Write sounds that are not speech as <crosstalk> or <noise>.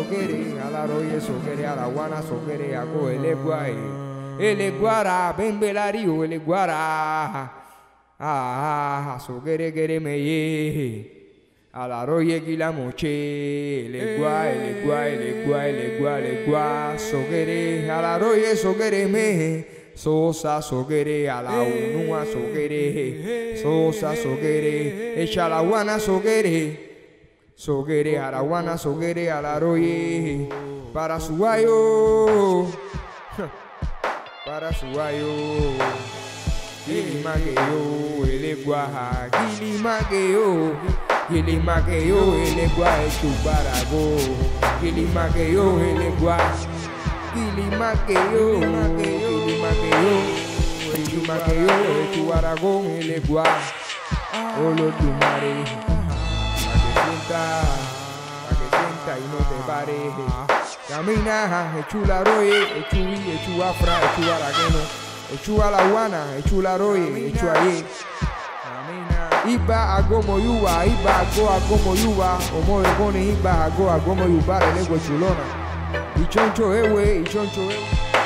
sogere, a la roye sogere, a la guana sogere, a go ele guay. Ele guara, ben belario, ele guara. Ah, ah, sogere gere me ye. A la roye gila moche, ele guay, ele guay, ele guay, ele guay, ele guay, sogere, a la roye sogere me. Sosa sogere a la unua sogere, sosa sogere, echa la sogere. Sogere, araguana, sogere, alaroye, para su guayo, <laughs> para su guayo, Gilimaqueo, ele guaja, Gilimaqueo, Gilimaqueo, ele guaja, chubarago, Gilimaqueo, ele guaja, Gilimaqueo, Gilimaqueo, Gilimaqueo, chubaragón, ele guaja, Olodumare sienta, para que sienta y no te pares. Camina, echularoye, echubi, echuafra, echubaraqueno, echubalaguana, echularoye, echuaye. Iba a como yuba, iba a goa como yuba, omo de pone iba a goa como yuba, de lengua chulona. Y choncho ewe, y choncho ewe.